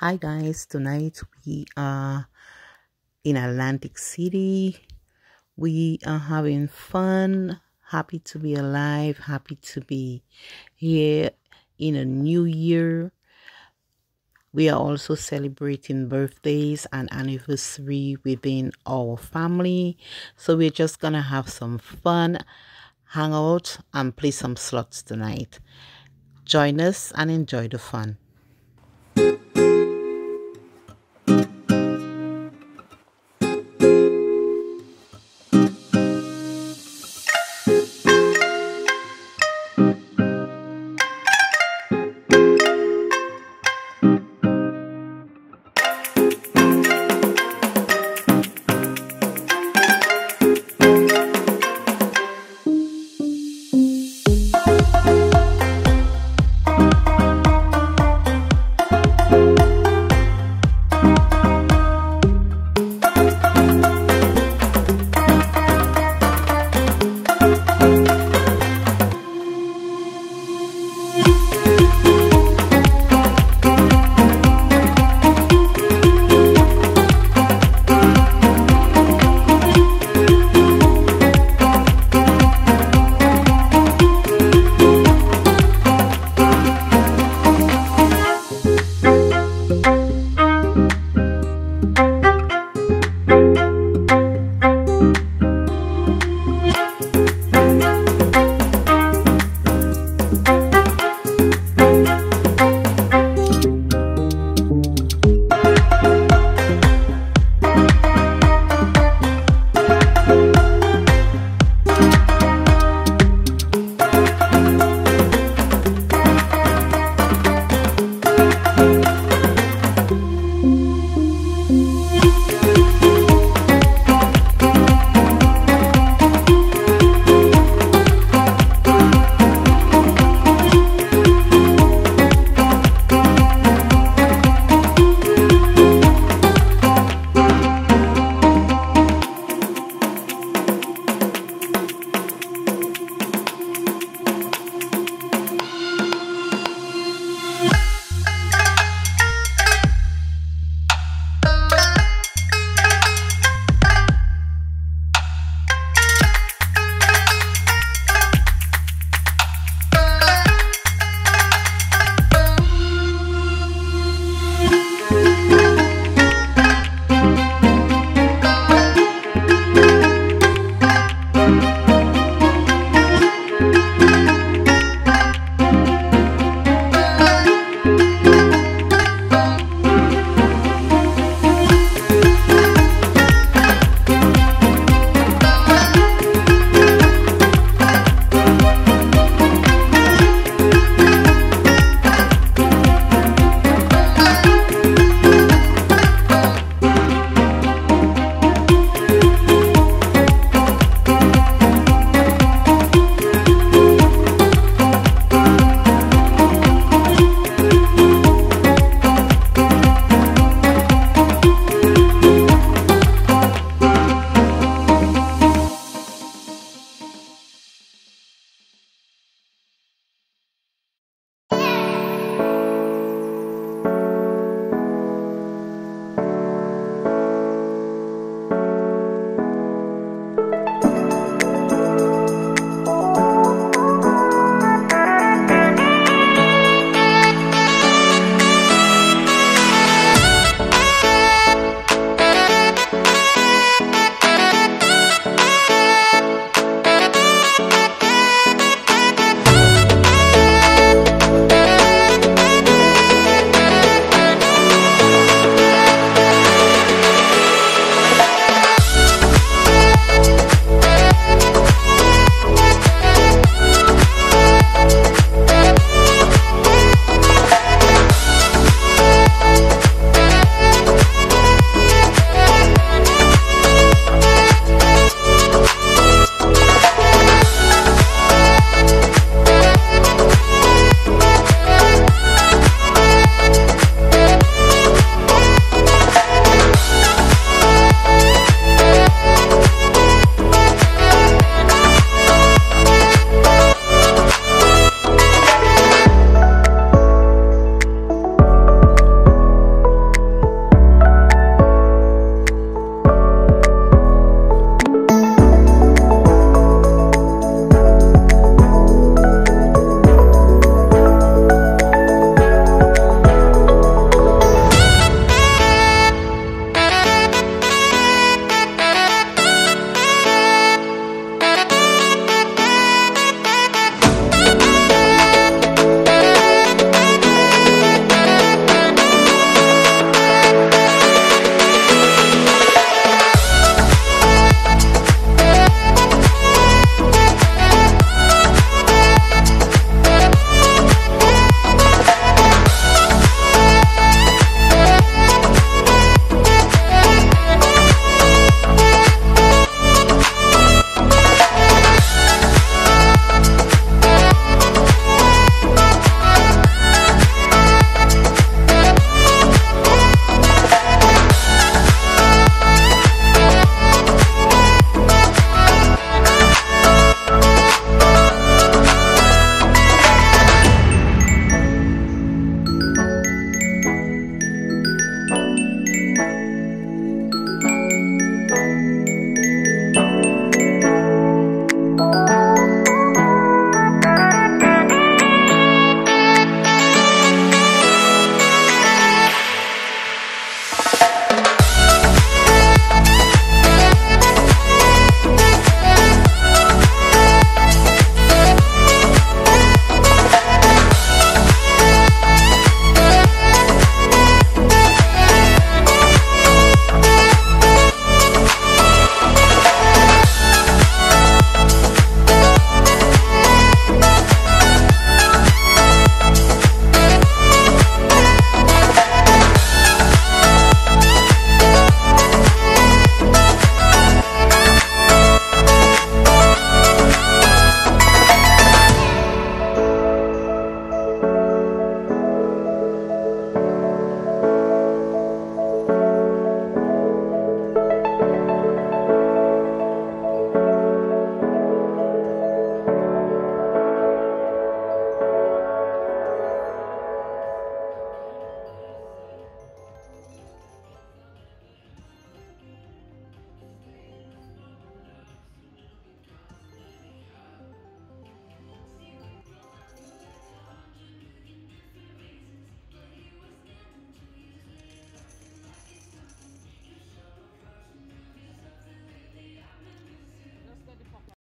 Hi guys, tonight we are in Atlantic City. We are having fun, happy to be alive, happy to be here in a new year. We are also celebrating birthdays and anniversary within our family. So we're just gonna have some fun, hang out and play some slots tonight. Join us and enjoy the fun.